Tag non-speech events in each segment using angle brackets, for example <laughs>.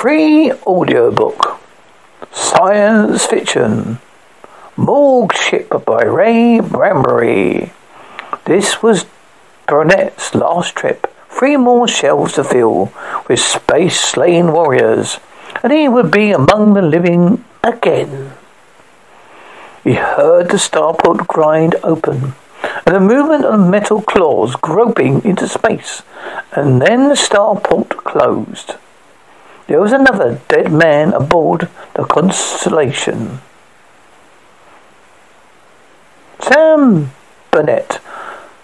Free audiobook. Science fiction. Morgue Ship by Ray Bradbury. This was Burnett's last trip. Three more shelves to fill with space slain warriors, and he would be among the living again. He heard the starport grind open, and the movement of metal claws groping into space, and then the starport closed. There was another dead man aboard the Constellation. Sam Burnett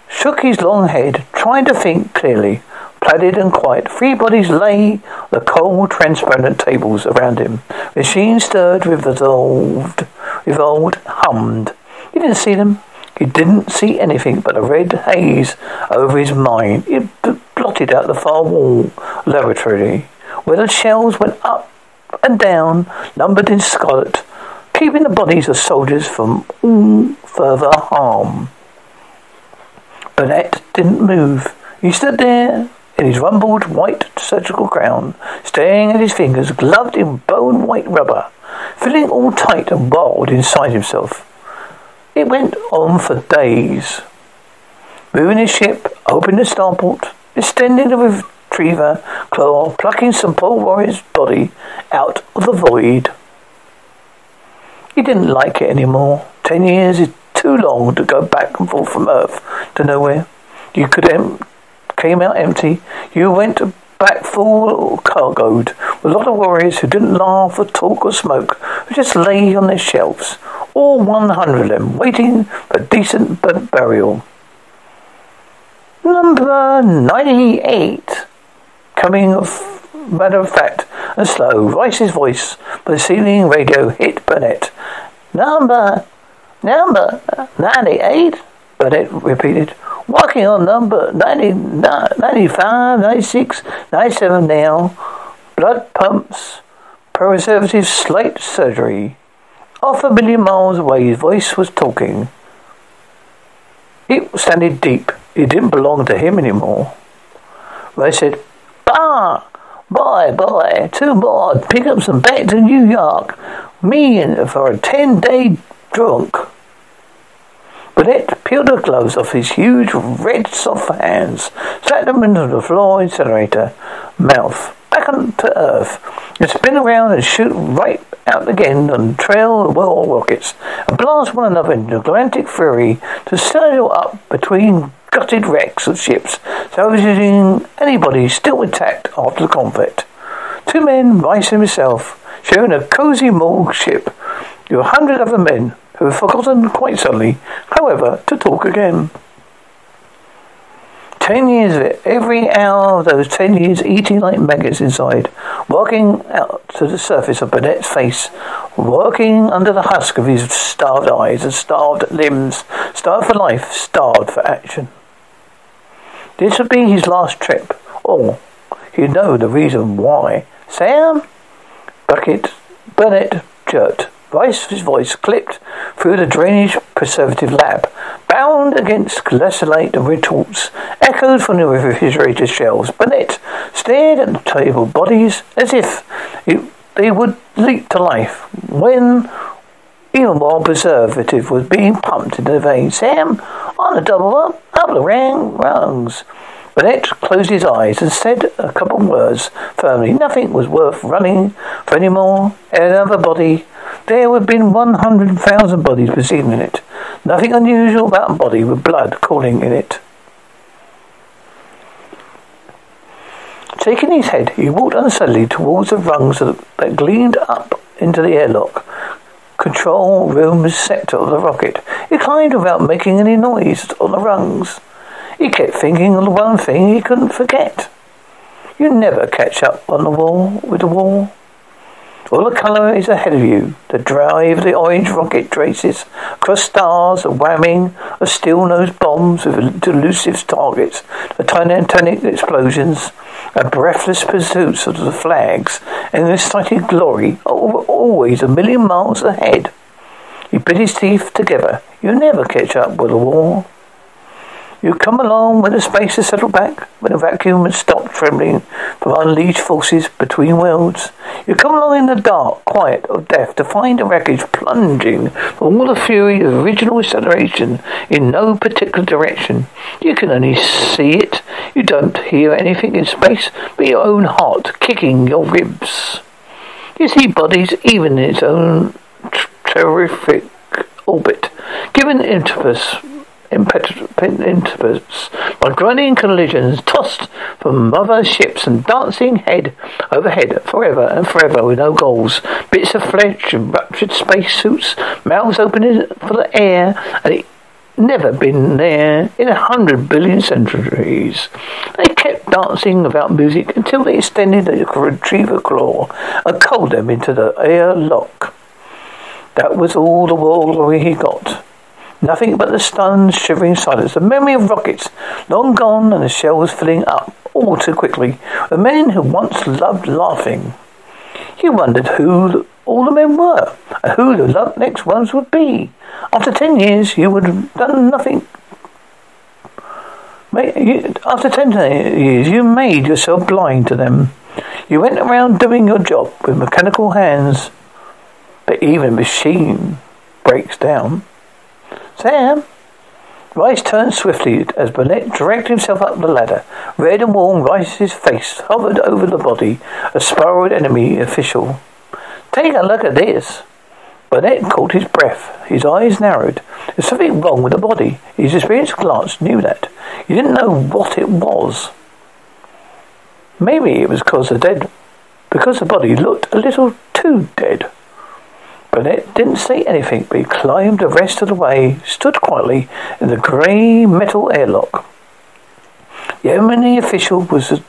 shook his long head, trying to think clearly. Plaided and quiet, three bodies lay on the cold, transparent tables around him. Machines stirred, revolved, revolved, hummed. He didn't see them. He didn't see anything but a red haze over his mind. It blotted out the far wall laboratory, where the shells went up and down, numbered in scarlet, keeping the bodies of soldiers from all further harm. Burnett didn't move. He stood there in his rumpled white surgical gown, staring at his fingers gloved in bone white rubber, feeling all tight and wild inside himself. It went on for days. Moving his ship, opening the starport, extending the retriever claw, plucking some poor warrior's body out of the void. He didn't like it anymore. Ten years is too long to go back and forth from Earth to nowhere. You could em- came out empty. You went back full cargoed with a lot of warriors who didn't laugh or talk or smoke, who just lay on their shelves, all 100 of them, waiting for decent burial. Number 98, coming matter of fact and slow, Rice's voice by the ceiling radio hit Burnett. Number, number 98, Burnett repeated. Working on number 90, 95, 96, 97 now. Blood pumps, preservative slate surgery. Half a million miles away, his voice was talking. It sounded deep. It didn't belong to him anymore. They said, Bah! Boy, boy, two more. Pick up some back to New York. Me and for a ten day drunk. Burnett peeled the gloves off his huge red soft hands, sat them into the floor incinerator mouth, back onto Earth, and spin around and shoot right out again on trail well rockets, and blast one another into Atlantic fury to sail up between gutted wrecks of ships, salvaging anybody still intact after the conflict. Two men, Rice and himself, sharing a cozy morgue ship with a hundred other men who have forgotten quite suddenly, however, to talk again. Ten years of it, every hour of those ten years eating like maggots inside, working out to the surface of Burnett's face, working under the husk of his starved eyes and starved limbs, starved for life, starved for action. This would be his last trip, or he'd know the reason why. Sam? Bucket, Burnett jerked. Rice's voice clipped through the drainage preservative lab, bound against glycerate retorts, echoed from the refrigerator shelves. Burnett stared at the table bodies as if it, they would leap to life when, even while preservative was being pumped into the veins. Sam, on the double up, the rang rungs. Burnett closed his eyes and said a couple of words firmly. Nothing was worth running for any more. Another body. There would have been 100,000 bodies preceding it. Nothing unusual about a body with blood calling in it. Shaking his head, he walked unsteadily towards the rungs that gleamed up into the airlock control room sector of the rocket. He climbed without making any noise on the rungs. He kept thinking of the one thing he couldn't forget. You never catch up on the wall with the wall. All the colour is ahead of you. The drive of the orange rocket traces across stars, the whamming of steel-nosed bombs with elusive targets, the titanic explosions, and breathless pursuits of the flags, and the excited glory, always a million miles ahead. He bit his teeth together. You never catch up with the war. You come along when the space has settled back, when the vacuum has stopped trembling from unleashed forces between worlds. You come along in the dark, quiet of death to find the wreckage plunging from all the fury of original acceleration in no particular direction. You can only see it. You don't hear anything in space but your own heart kicking your ribs. You see bodies even in its own terrific orbit, given impetus impetus by grinding collisions tossed from mother ships and dancing head overhead forever and forever with no goals. Bits of flesh and ruptured spacesuits, mouths opening for the air, and it never been there in a hundred billion centuries. They kept dancing about music until they extended the retriever claw and culled them into the air lock. That was all the world he got. Nothing but the stunned, shivering silence. The memory of rockets, long gone, and the shells filling up all too quickly. The men who once loved laughing. He wondered who all the men were, and who the next ones would be. After ten years, you would have done nothing. After ten years, you made yourself blind to them. You went around doing your job with mechanical hands, but even machine breaks down. Sam! Rice turned swiftly as Burnett dragged himself up the ladder. Red and warm, Rice's face hovered over the body, a spiraled enemy official. Take a look at this. Burnett caught his breath. His eyes narrowed. There's something wrong with the body. His experienced glance knew that. He didn't know what it was. Maybe it was because the dead, because the body looked a little too dead. Burnett didn't say anything, but he climbed the rest of the way, stood quietly in the grey metal airlock. The Yemeni official was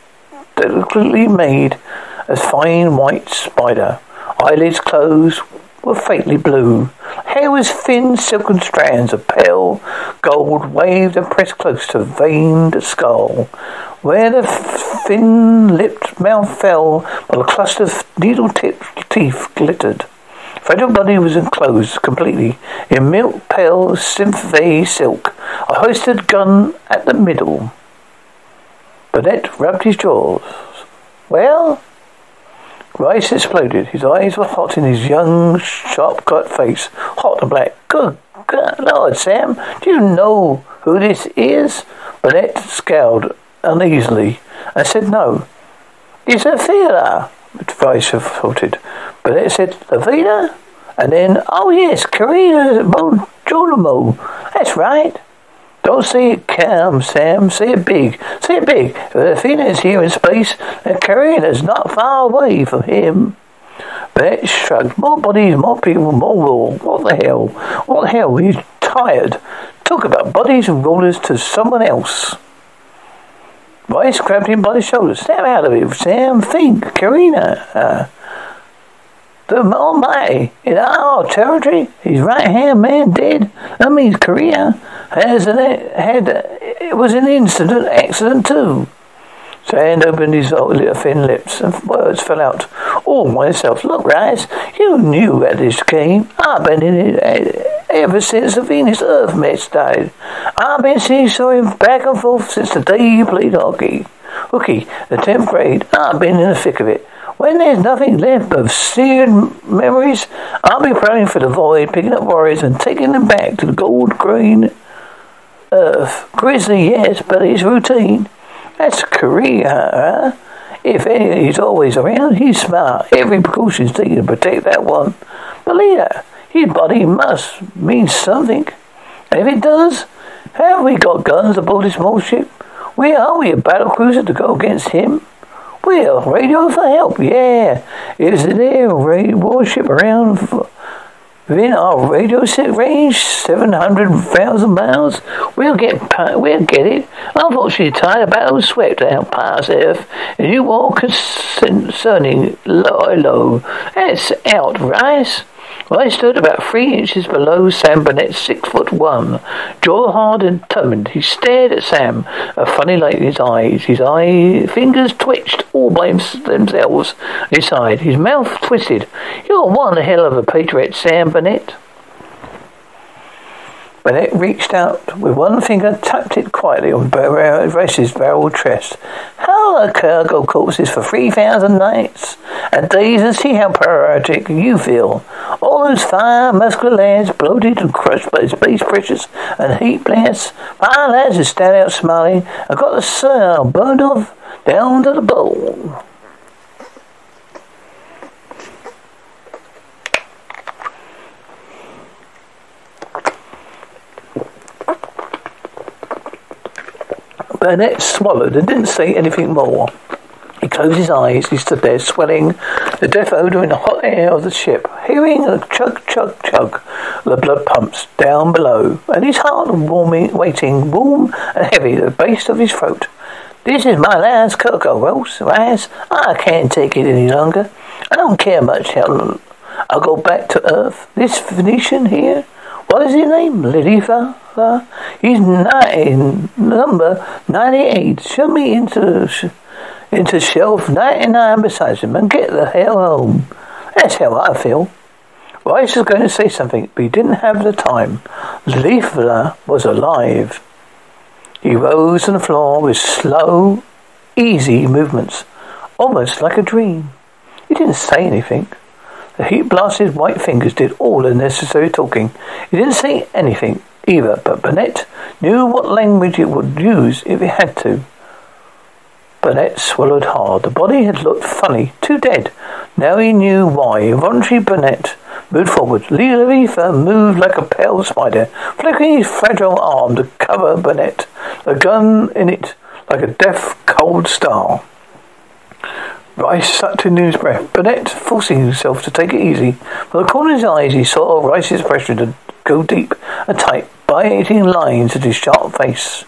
delicately made as fine white spider. Eyelids closed were faintly blue. Hair was thin silken strands of pale gold waved and pressed close to veined skull. Where the thin-lipped mouth fell, while a cluster of needle-tipped teeth glittered. Federal body was enclosed completely in milk pale synthy silk, a hoisted gun at the middle. Burnett rubbed his jaws. Well? Rice exploded. His eyes were hot in his young, sharp-cut face. Hot and black. Good, good Lord, Sam. Do you know who this is? Burnett scowled uneasily and said no. It's a theatre, Rice faltered. But it said Lavina, and then, oh yes, Karina Bonjolimo. That's right. Don't say it calm, Sam. Say it big. Say it big. Athena is here in space, and Karina's not far away from him. Bet shrugged. More bodies, more people, more rule. What the hell? What the hell? He's tired. Talk about bodies and rulers to someone else. Rice grabbed him by the shoulder. Snap out of it, Sam. Think, Karina. Uh, the Mumbai in our territory, his right hand man dead. That means Korea has an had it was an incident accident too. Sand opened his thin lips and words fell out all myself. Look, Rice, you knew that this came. I've been in it eh, ever since the Venus Earth match died. I've been seeing so him back and forth since the day you played hockey. Hooky, the tenth grade. I've been in the thick of it. When there's nothing left but seared memories, I'll be praying for the void, picking up warriors and taking them back to the gold green earth. Grizzly, yes, but it's routine. That's Korea, huh? If he's always around, he's smart. Every precaution's taken to protect that one. But later, his body must mean something. If it does, have we got guns aboard this small ship? Where are we, a battle cruiser to go against him? Well, radio for help, yeah. Is there radio warship around within our radio set range, 700,000 miles? We'll get we'll get it. Unfortunately, tide battle swept out past Earth, and you all concerning low, low. That's out, Rice. I stood about three inches below Sam Burnett's six foot one, jaw hard and determined. He stared at Sam, a funny light in his eyes. His eye fingers twitched all by themselves. He sighed. His mouth twisted. You're one hell of a patriot, Sam Burnett. Burnett reached out with one finger, tapped it quietly on Rice's barrel chest. How the cargo corpses for 3,000 nights and days and see how patriotic you feel. All those fine, muscular lads bloated and crushed by space pressures and heat blasts. My lads who stand out smiling and got the sun burned off down to the bone. Burnett swallowed and didn't say anything more. He closed his eyes. He stood there, swelling the death odour in the hot air of the ship, hearing a chug, chug, chug of the blood pumps down below, and his heart warming, waiting, warm and heavy at the base of his throat. This is my last cocoa, Rose, Raz. I can't take it any longer. I don't care much how I'll go back to Earth. This Venusian here, what is his name? Lilifa? Uh, he's nine, number 98. Show me into, into shelf 99 beside him and get the hell home. That's how I feel. Rice was going to say something, but he didn't have the time. Lilifa was alive. He rose on the floor with slow, easy movements, almost like a dream. He didn't say anything. The heat blasted white fingers did all the necessary talking. He didn't say anything either, but Burnett knew what language it would use if it had to. Burnett swallowed hard. The body had looked funny, too dead. Now he knew why. Involuntarily, Burnett moved forward. Lilifa moved like a pale spider, flicking his fragile arm to cover Burnett, a gun in it like a deaf, cold star. Rice sucked in his breath. Burnett forcing himself to take it easy. From the corner of his eyes, he saw Rice's pressure to go deep and tight, biting lines at his sharp face.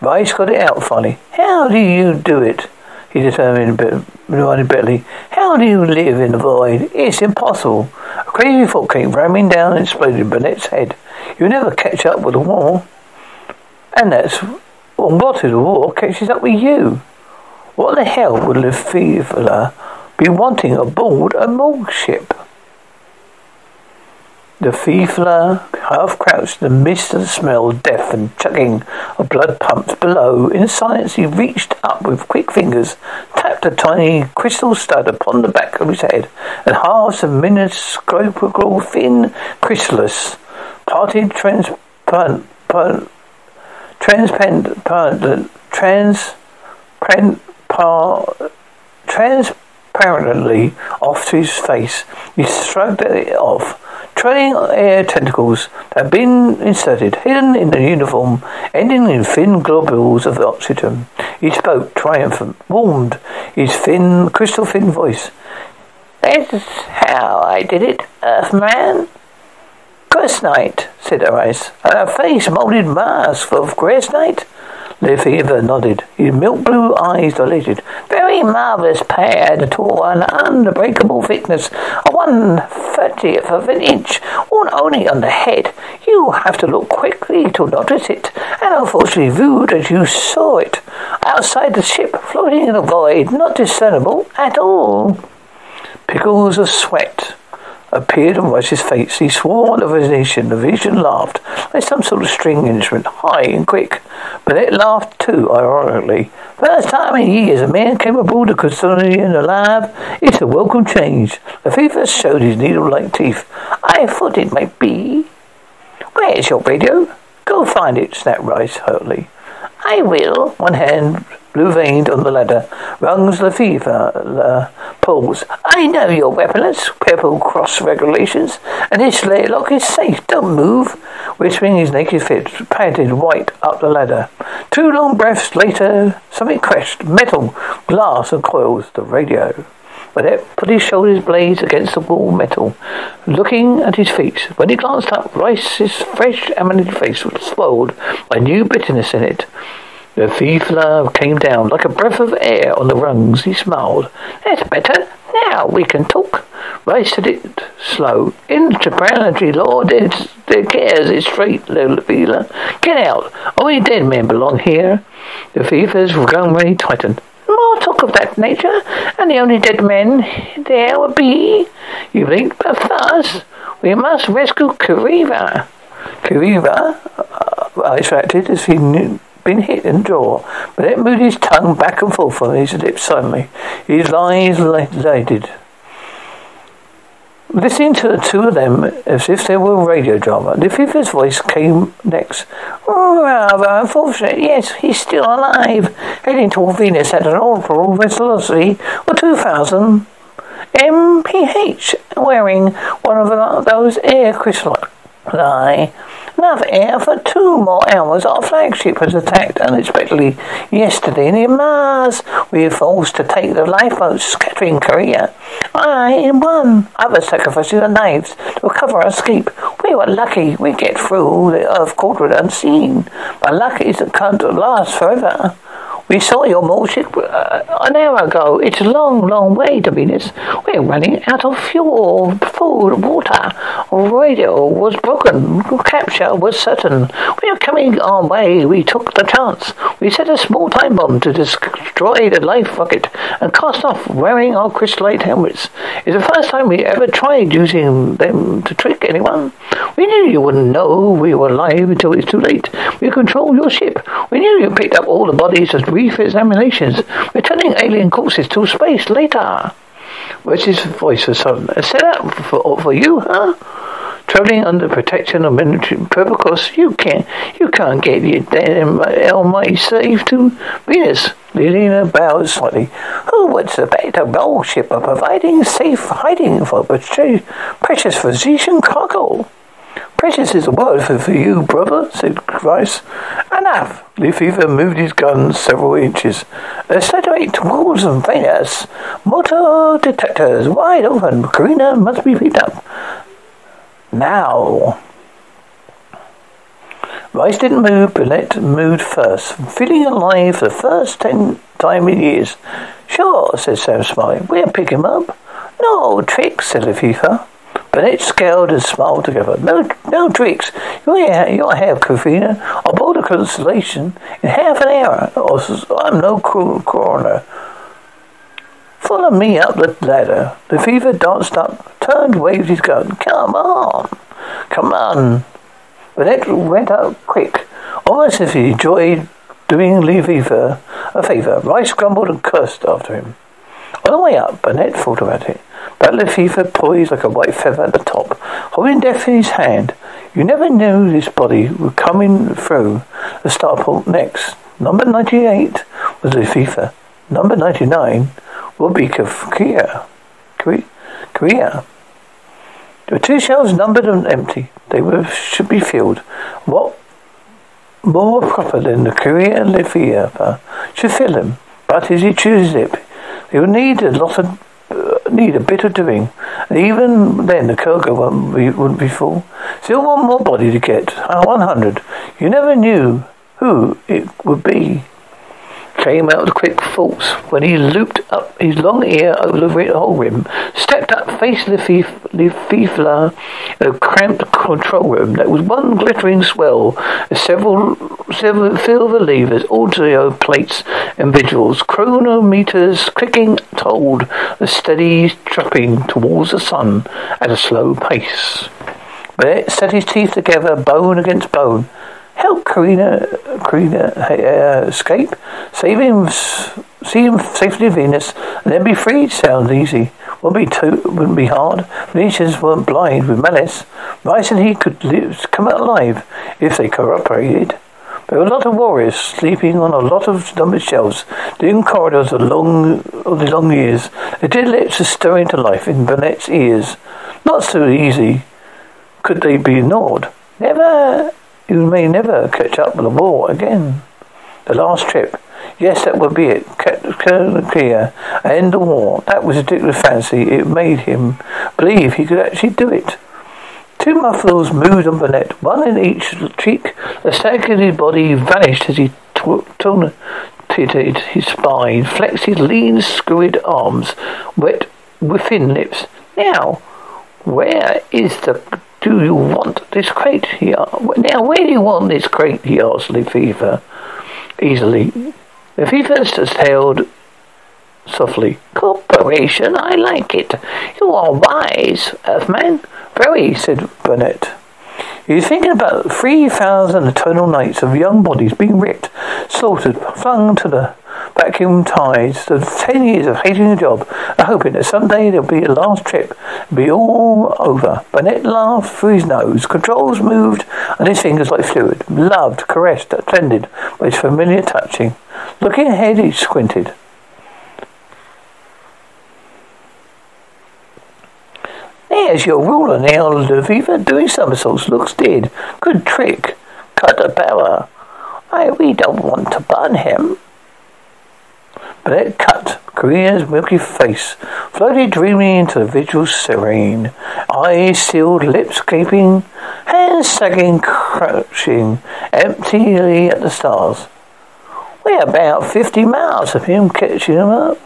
Rice got it out finally. How do you do it? He determined a bit rewarded bitterly. How do you live in the void? It's impossible. A crazy thought came ramming down and exploded in Burnett's head. You never catch up with the war. And that's what if the war catches up with you? What the hell would Lefevre be wanting aboard a morgue ship? The Fiefler half crouched in the mist the smell of death and chugging of blood pumps below. In silence, he reached up with quick fingers, tapped a tiny crystal stud upon the back of his head, and halves of minuscule thin chrysalis parted transparent, transparent, transparent, transparently off to his face. He shrugged it off trailing air tentacles had been inserted, hidden in the uniform, ending in thin globules of oxygen. He spoke, triumphant, warmed his thin, crystal thin voice. That's how I did it, Earthman. Graysnite, said Arise. A face molded mask of Lefevre nodded, his milk blue eyes dilated. Very marvellous pad, tall and unbreakable thickness, a one thirtieth of an inch, worn only on the head. You have to look quickly to notice it, and unfortunately viewed as you saw it. Outside the ship, floating in the void, not discernible at all. Pickles of sweat appeared on Rice's face. He swore the Venusian. The vision laughed like some sort of string instrument, high and quick. But it laughed too, ironically. First time in years a man came aboard the Custodian alive. It's a welcome change. The thief showed his needle-like teeth. I thought it might be. Where's your radio? Go find it, snapped Rice hurriedly. I will. One hand blue veined on the ladder, rungs Lefevre uh, pulls. I know your weaponless purple cross regulations, and this lock is safe. Don't move. Whispering his naked feet, panted white up the ladder. Two long breaths later, something crashed. Metal, glass, and coils. The radio. Burnett put his shoulders blades against the wall metal, looking at his feet. When he glanced up, Rice's fresh, animated face was swelled by new bitterness in it. The Fiefler came down like a breath of air on the rungs. He smiled. That's better. Now we can talk. Said it slow. Interplanetary law there, there cares it straight, little Fiefler. Get out. Only dead men belong here. The Fiefler's runway tightened. More talk of that nature, and the only dead men there would be, you think, but first, we must rescue Kariva. Kariva, uh, I reacted as he knew been hit in the jaw, but it moved his tongue back and forth on his lips suddenly. His eyes lighted. Listening to the two of them as if they were radio drama, the fifth's voice came next. Oh, rather unfortunate. Yes, he's still alive. Heading toward Venus at an orbital velocity of 2,000 mph, wearing one of those air crystals. Enough air for two more hours. Our flagship was attacked unexpectedly yesterday near Mars. We were forced to take the lifeboats scattering Korea. I, and one, other sacrificing the knives to recover our escape. We were lucky we get through the Earth quadrant unseen, but luck isn't going to last forever. We saw your motorship uh, an hour ago. It's a long, long way to. We're running out of fuel, food, water. Radio was broken. Capture was certain. We are coming our way. We took the chance. We set a small time bomb to destroy the life rocket and cast off wearing our crystallite helmets. It's the first time we ever tried using them to trick anyone. We knew you wouldn't know we were alive until it's too late. We controlled your ship. We knew you picked up all the bodies as brief examinations, returning alien corpses to space later. Where's his voice for sudden? Set up for, for you, huh? Traveling under protection of military purpose, you can't, you can't get your damn almighty safe to Venus. Lilina bowed slightly. Who would debate a role ship of providing safe hiding for precious physician cargo? Precious is a word for, for you, brother, said Rice. Enough. Le moved his gun several inches. Accelerate towards Venus. Motor detectors wide open. Karina must be picked up. Now. Rice didn't move, Burnett moved first, feeling alive for the first ten time in years. Sure, said Sam, smiling. We'll pick him up. No tricks, said Lafifa. Burnett scowled and smiled together. No, no tricks. You you'll have Kofina aboard the Constellation in half an hour, oh, I'm no coroner. Follow me up the ladder. The fever danced up, turned, waved his gun. Come on. Come on. Burnett went up quick, almost as if he enjoyed doing Lee Fever a favour. Rice grumbled and cursed after him. On the way up, Burnett thought about it. Butler Fever poised like a white feather at the top, holding death in his hand. You never knew this body would come in through the starport next. Number 98 was fever. Number 99 will be Korea. Korea. There were two shelves numbered and empty. They were, should be filled. What more proper than the Korea Lefevre should fill them? But as he chooses it, he will need a lot of need a bit of doing. And even then, the cargo wouldn't be, wouldn't be full. Still one more body to get. Uh, 100. You never knew who it would be came out with quick force when he looped up his long ear over the whole rim, stepped up, faced the Fifla, a cramped control room that was one glittering swell, several, several silver levers, audio plates and vigils, chronometers clicking told the steady trapping towards the sun at a slow pace. But set his teeth together, bone against bone, help Karina, Karina uh, escape, save him, see him safely to Venus, and then be freed. Sounds easy. Wouldn't be too, wouldn't be hard. Venusians weren't blind with malice. Rice and he could live, come out alive if they cooperated. There were a lot of warriors sleeping on a lot of numbered shelves, dim corridors of long of the long years. Their dead lips were stirring to life in Burnett's ears. Not so easy could they be ignored. Never you may never catch up with the war again. The last trip. Yes, that would be it. Clear. End the war. That was a ridiculous fancy. It made him believe he could actually do it. Two mufflers moved on Burnett, one in each cheek. The staggered body vanished as he turned <laughs> his spine, flexed his lean, screwed arms, wet with thin lips. Now, where is the do you want this crate? He asked. Now, where do you want this crate? He asked Lefevre easily. Lefevre held softly. Corporation, I like it. You are wise, Earthman. Very, said Burnett. He's thinking about 3,000 eternal nights of young bodies being ripped, slaughtered, flung to the vacuum tides, the 10 years of hating the job, and hoping that someday there'll be a last trip, be all over. Burnett laughed through his nose, controls moved, and his fingers like fluid, loved, caressed, attended by his familiar touching. Looking ahead, he squinted. There's your ruler now, Leviva, doing somersaults. Looks dead. Good trick. Cut the power. Why, we don't want to burn him. Burnett cut. Karina's milky face floated dreamily into the vigil serene. Eyes sealed, lips gaping, hands sagging, crouching emptily at the stars. We're about fifty miles of him catching them up.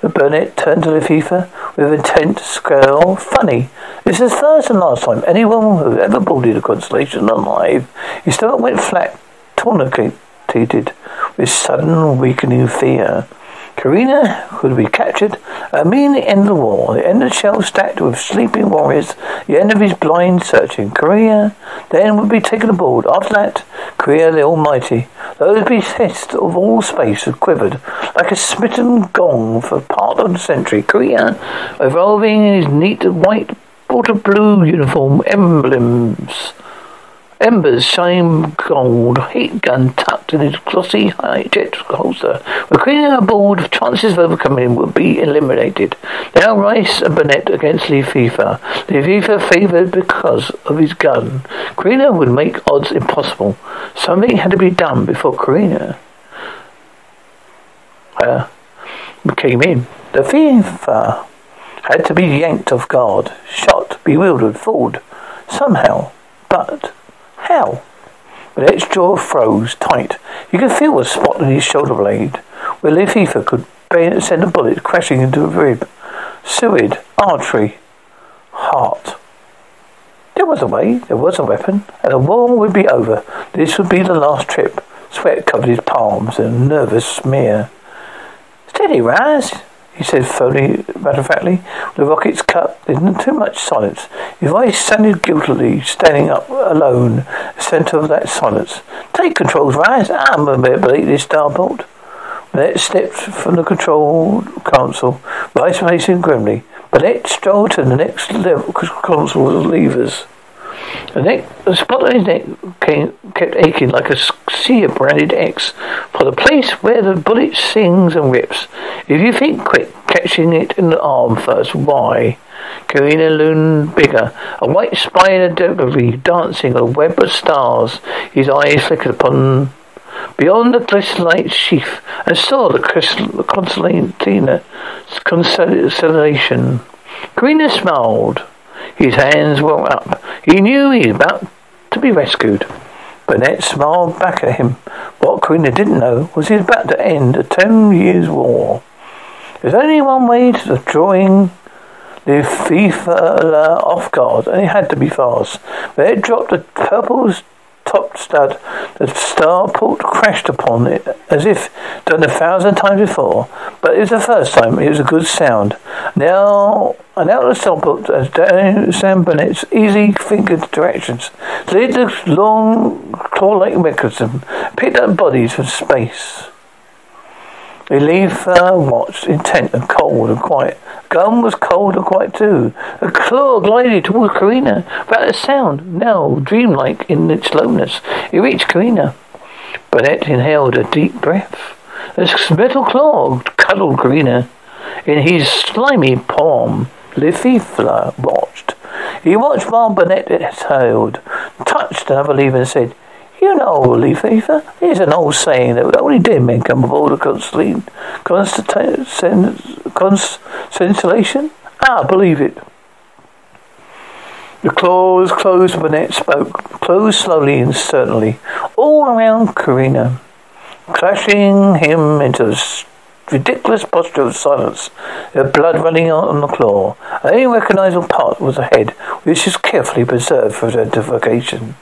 The Burnett turned to the FIFA with intent scowl. Funny, this is the first and last time anyone who ever boarded a Constellation alive. His stomach went flat, tourniqueted with sudden weakening fear. Karina would be captured. Mean the end of the war, the end of the shell stacked with sleeping warriors, the end of his blind searching. Korea then would be taken aboard. After that, Korea the Almighty, those behests of all space had quivered like a smitten gong for part of the century. Korea, evolving in his neat white water blue uniform emblems Embers shining gold, heat gun tucked in his glossy high jet holster. With Queen aboard, chances of overcoming would be eliminated. Now Rice and Burnett against Lee FIFA. Lee FIFA favoured because of his gun. Karina would make odds impossible. Something had to be done before Karina uh, came in. The FIFA had to be yanked off guard, shot, bewildered, fooled, somehow. But How? Burnett's jaw froze tight. You could feel a spot in his shoulder blade where Lefifa could send a bullet crashing into a rib. Suid, artery, heart. There was a way, there was a weapon, and the war would be over. This would be the last trip. Sweat covered his palms in a nervous smear. Steady, Raz, he said firmly, matter of factly. The rockets cut in too much silence. His voice sounded guiltily, standing up alone, centre of that silence. Take controls, Raz. I'm a bit this starboard. Burnett stepped from the control console, Rice facing grimly. Burnett strolled to the next level console levers. The neck, the spot on his neck came, kept aching like a sea a branded X for the place where the bullet sings and rips. If you think quick, catching it in the arm first, why? Karina loomed bigger, a white spider debris dancing a web of stars. His eyes flickered upon beyond the crystallite sheath and saw the crystal constellation. Karina smiled. His hands were up. He knew he was about to be rescued. Burnett smiled back at him. What Karina didn't know was he was about to end a ten years war. There's only one way to drawing the FIFA off guard, and it had to be fast. Burnett dropped the purple top stud. The starport crashed upon it as if done a thousand times before, but it was the first time. It was a good sound. Now, and out the starport, as Sam Burnett's easy fingered directions, slid the long claw-like mechanism, picked up bodies from space. Uh, watched, intent and cold and quiet. Gun was cold and quiet too. A claw glided towards Karina, without a sound, now dreamlike in its slowness. It reached Karina. Burnett inhaled a deep breath. A metal claw cuddled Karina. In his slimy palm, Lefifla watched. He watched while Burnett exhaled, touched another lever and said, you know, Leafer, there's an old saying that only dead men come aboard a constellation. Ah, believe it. The claws closed Burnett spoke, closed slowly and certainly, all around Karina, clashing him into the ridiculous posture of silence, the blood running on the claw. The only recognizable part was the head, which is carefully preserved for identification.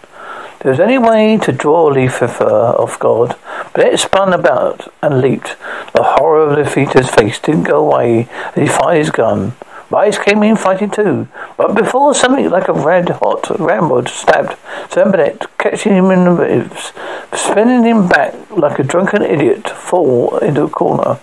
There was any way to draw Lucifer off uh, guard, but it spun about and leaped. The horror of fetus face didn't go away as he fired his gun. Rice came in fighting too. But before something like a red hot ramrod stabbed Sam catching him in the ribs, spinning him back like a drunken idiot to fall into a corner.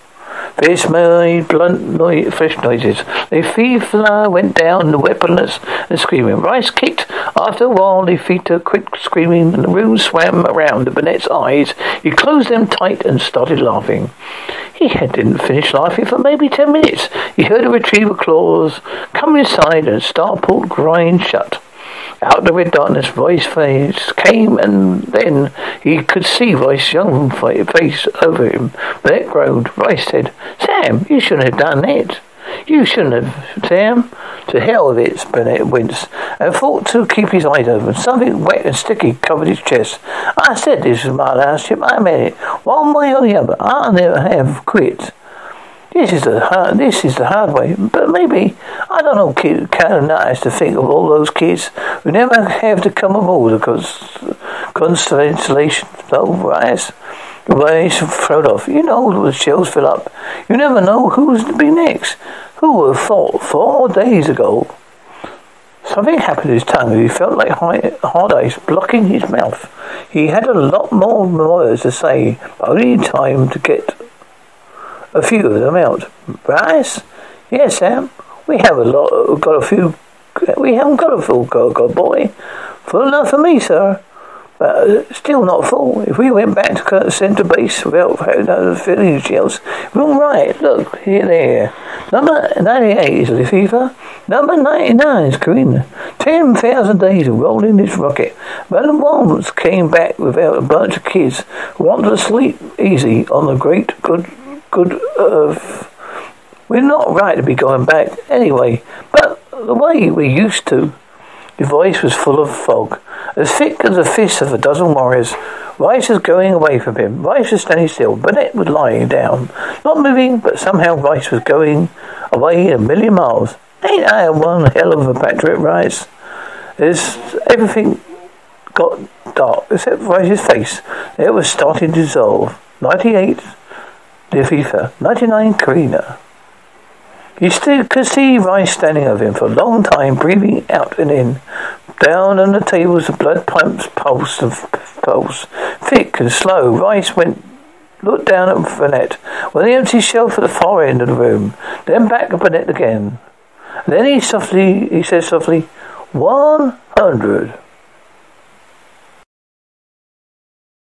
Fish made blunt noise, fish noises. The thief went down, weaponless and screaming. Rice kicked. After a while, feet quick screaming, and the room swam around Burnett's eyes. He closed them tight and started laughing. He didn't finish laughing for maybe ten minutes. He heard a retriever claws come inside and Starport grind shut. Out of the red darkness, Roy's face came, and then he could see Roy's young face over him. Burnett groaned. Royce said, Sam, you shouldn't have done that. You shouldn't have, Sam. To hell with it, Burnett winced, and fought to keep his eyes open. Something wet and sticky covered his chest. I said this was my last trip. I meant it. One way or the other. I'll never have quit. This is the hard, this is the hard way. But maybe I don't know. Kid, kind of nice to think of all those kids who never have to come aboard because constellation. No rise. Rise thrown off. You know the shells fill up. You never know who's to be next. Who would have thought four days ago? Something happened to his tongue. He felt like hard ice blocking his mouth. He had a lot more words to say, but only time to get a few of them out. Bryce? Yes, Sam. We have a lot. Got a few. We haven't got a full car, God boy. Full enough for me, sir. But uh, still not full. If we went back to centre base without uh, filling shells, we're all right. Look, here, there. Number 98 is the FIFA. Number 99 is Karina. 10,000 days of rolling this rocket. But once came back without a bunch of kids who wanted to sleep easy on the great good good. Uh, we're not right to be going back anyway, but the way we used to. His voice was full of fog, as thick as the fists of a dozen warriors. Rice was going away from him. Rice was standing still. Burnett was lying down, not moving, but somehow Rice was going away a million miles. Ain't I one hell of a patriot, Rice? There's everything got dark except Rice's face. It was starting to dissolve. Ninety-eight the FIFA 99 Karina. He still could see Rice standing over him for a long time, breathing out and in. Down on the tables, the blood pumps pulsed and pulse. Thick and slow, Rice went looked down at Burnett with the empty shelf at the far end of the room, then back at Burnett again. Then he softly he said softly, One hundred.